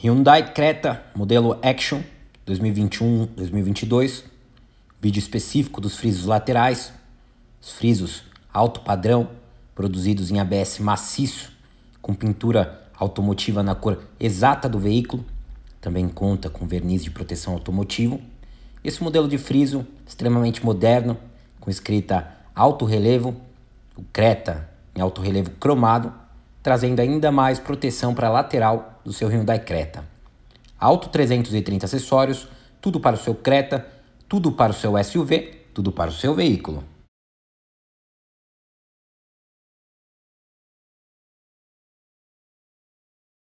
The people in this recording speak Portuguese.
Hyundai Creta, modelo Action 2021-2022. Vídeo específico dos frisos laterais. Os frisos alto padrão, produzidos em ABS maciço, com pintura automotiva na cor exata do veículo. Também conta com verniz de proteção automotivo. Esse modelo de friso extremamente moderno, com escrita alto relevo, o Creta em alto relevo cromado, trazendo ainda mais proteção para a lateral do seu Hyundai Creta. Alto 330 acessórios, tudo para o seu Creta, tudo para o seu SUV, tudo para o seu veículo.